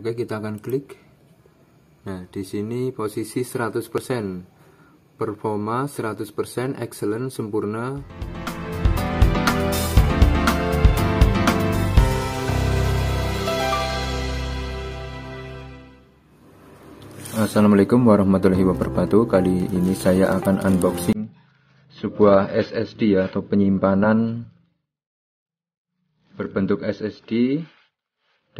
Oke, kita akan klik. Nah, di sini posisi 100%. Performa 100%, excellent, sempurna. Assalamualaikum warahmatullahi wabarakatuh. Kali ini saya akan unboxing sebuah SSD atau penyimpanan berbentuk SSD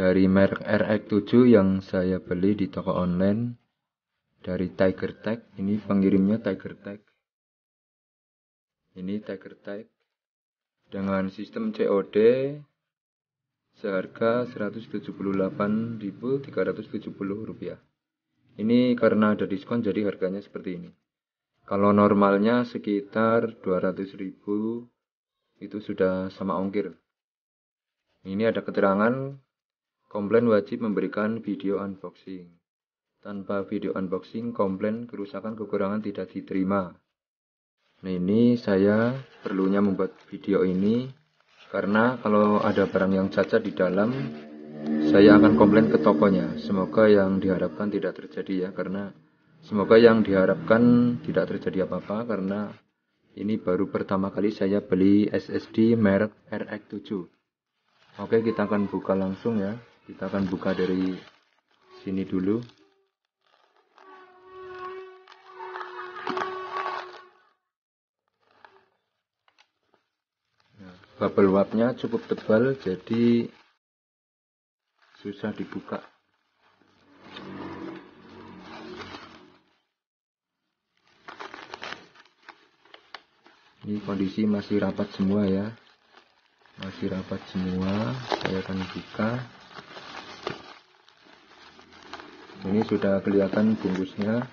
dari merek RX7 yang saya beli di toko online dari Tiger Tech. Ini pengirimnya Tiger Tech. Ini Tiger Tech dengan sistem COD seharga 178.370 rupiah. Ini karena ada diskon jadi harganya seperti ini. Kalau normalnya sekitar 200.000 itu sudah sama ongkir. Ini ada keterangan Komplain wajib memberikan video unboxing. Tanpa video unboxing, komplain kerusakan kekurangan tidak diterima. Nah ini saya perlunya membuat video ini karena kalau ada barang yang cacat di dalam, saya akan komplain ke tokonya. Semoga yang diharapkan tidak terjadi ya, karena semoga yang diharapkan tidak terjadi apa-apa karena ini baru pertama kali saya beli SSD merek RX7. Oke, kita akan buka langsung ya kita akan buka dari sini dulu. Nah, bubble wrapnya cukup tebal jadi susah dibuka. Ini kondisi masih rapat semua ya. Masih rapat semua saya akan buka ini sudah kelihatan bungkusnya.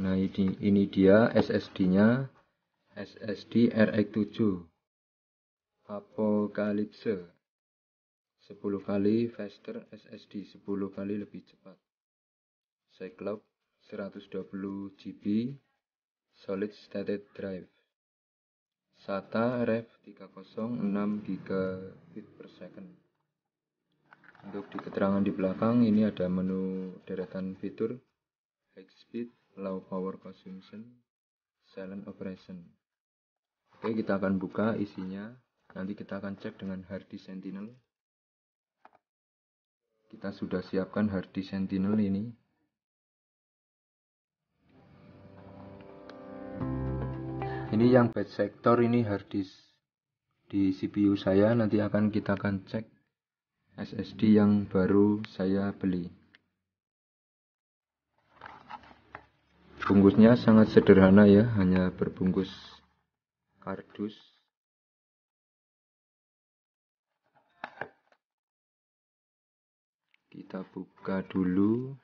Nah ini, ini dia SSD-nya SSD RX7 Apocalypse 10 kali faster SSD 10 kali lebih cepat. Cyclops 120 GB Solid State Drive. SATA REV 306 gigabit per second. Untuk di keterangan di belakang ini ada menu deretan fitur high speed, low power consumption, silent operation. Oke kita akan buka isinya. Nanti kita akan cek dengan hard disk sentinel. Kita sudah siapkan hard disk sentinel ini ini yang bad sector ini hard disk. Di CPU saya nanti akan kita akan cek SSD yang baru saya beli. Bungkusnya sangat sederhana ya hanya berbungkus kardus. Kita buka dulu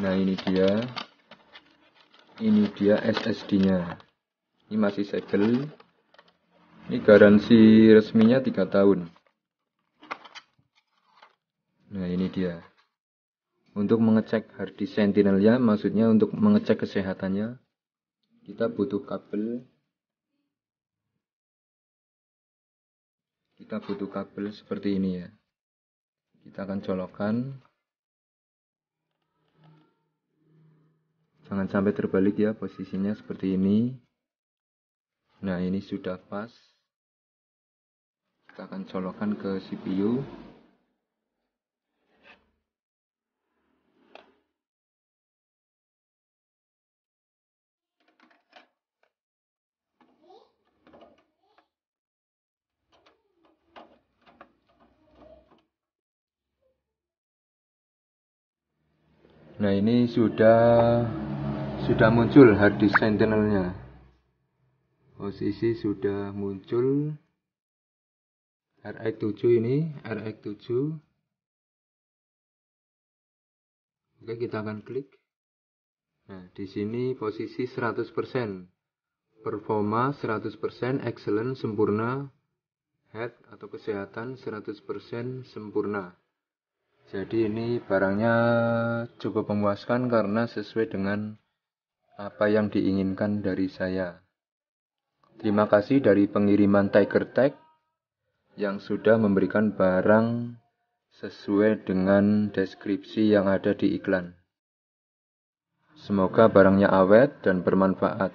Nah ini dia. Ini dia SSD nya Ini masih segel. Ini garansi resminya 3 tahun. Nah ini dia. Untuk mengecek hard disk sentinelnya Maksudnya untuk mengecek kesehatannya Kita butuh kabel. Kita butuh kabel seperti ini ya. Kita akan colokkan Jangan sampai terbalik ya posisinya seperti ini. Nah ini sudah pas. Kita akan colokkan ke CPU. Nah ini sudah sudah muncul hard disk sentinelnya. Posisi sudah muncul. RX7 ini RX7 oke kita akan klik. Nah di sini posisi 100% performa 100% excellent sempurna. Head atau kesehatan 100% sempurna. Jadi ini barangnya cukup memuaskan karena sesuai dengan apa yang diinginkan dari saya. Terima kasih dari pengiriman Tiger Tech yang sudah memberikan barang sesuai dengan deskripsi yang ada di iklan. Semoga barangnya awet dan bermanfaat.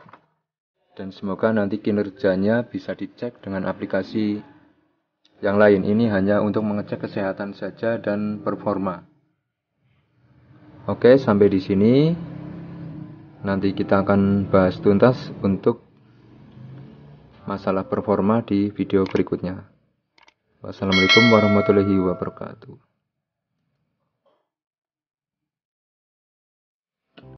Dan semoga nanti kinerjanya bisa dicek dengan aplikasi yang lain. Ini hanya untuk mengecek kesehatan saja dan performa. Oke, sampai di sini. Nanti kita akan bahas tuntas untuk masalah performa di video berikutnya. Wassalamualaikum warahmatullahi wabarakatuh.